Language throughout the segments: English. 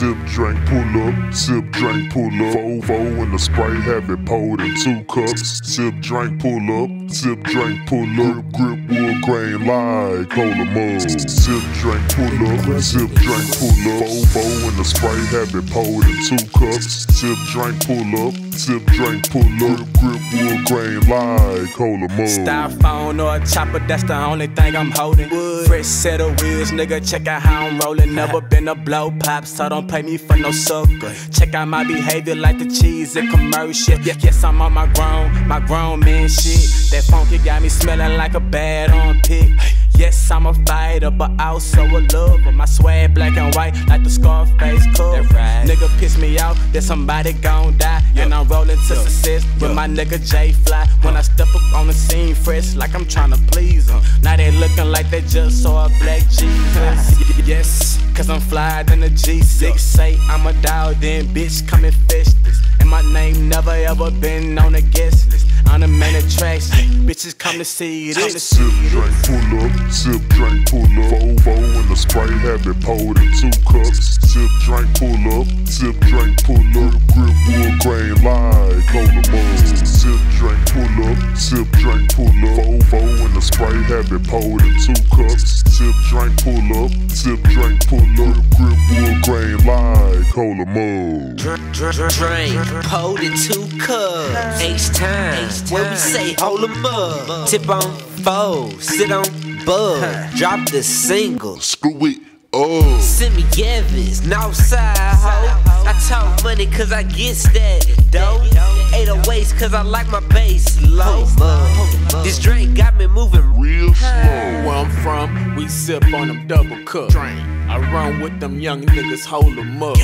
Sip, drink, pull up. Sip, drink, pull up. Fovo and the Sprite have it poured in two cups. Sip, drink, pull up. Sip, drink, pull up. Grip, wood grain like cola mug. Sip, drink, pull up. Sip, drink, pull up. Fovo and the Sprite have it poured in two cups. Sip, drink, pull up. Sip, drink, pull up. Grip, wood grain like cola mug. Styrofoam or a chopper, that's the only thing I'm holding. Fresh set of wheels, nigga, check out how I'm rolling. Never been a blow pop, so don't play me for no sucker. Check out my behavior like the cheese in commercial. Yeah, yes, I'm on my grown, my grown man shit. That funky got me smelling like a bad armpit. Yes, I'm a fighter, but I also a lover. My swag black and white, like the Scarface cover. Right. Nigga piss me off, that somebody gon' die. And I'm rolling to success with my nigga J Fly. When I step up on the scene fresh, like I'm tryna please them. Now they looking like they just saw a black Jesus. yes, cause I'm flyer than a G6. Say I'm a dial, then bitch come and fetch this. And my name never ever been on a guest list. On the main attraction, bitches come to see this. Sip, drink, pull up. Sip, drink, pull up. Fovo and the Sprite have it poured in two cups. Sip, drink, pull up. Sip, drink, pull up. Grip, wood grain like cola mug. Sip, drink, pull up. Sip, drink, pull up. Fovo and the Sprite have it poured two cups. Sip, drink, pull up. Sip, drink, pull up. Grip, wood grain like cola mug. Drink, drink, drink, hold it two cups. H time, where we say hold 'em up. Tip on four, sit on bug, drop the single. Screw it Oh. Send me Evans, Northside ho. I talk money cause I get that dough. 808s cause I like my bass low. This drink got me moving Real slow. Where I'm from, we sip on them double cup. I run with them young niggas, hold them up.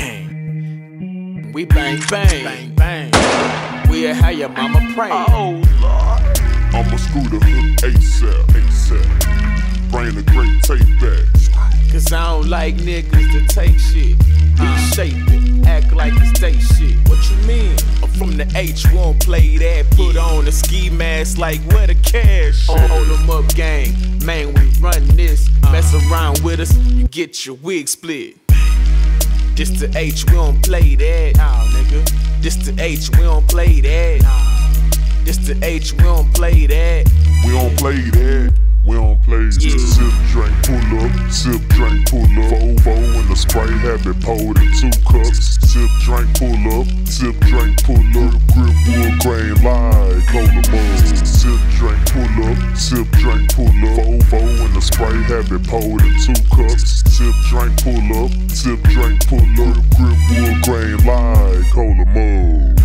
We bang bang, bang bang. We how your mama pray. Oh Lord. I'ma screw the hook ASAP, ASAP. Bring the great tape back. Cause I don't like niggas to take shit, reshape it, act like it's they shit. What you mean? I'm from the H, won't play that. Put on a ski mask like where the cash? On hold 'em up gang, man, we run this. Uh. Mess around with us, you get your wig split. This the H, we don't play that. Nah, nigga. This the H, we don't play that. This the H, we don't play that. We don't play that. We don't play. Yeah. Sip, drink, pull up. Sip, drink, pull up. Fovo and the Sprite have it poured in two cups. Sip, drink, pull up. Sip, drink, pull up. Grip, wood grain like cola mug. Sip, drink, pull up. Sip, drink, pull up. Fovo and the Sprite have it poured in two cups. Sip, drink, pull up. Sip, drink, pull up. Grip, wood grain like cola mug.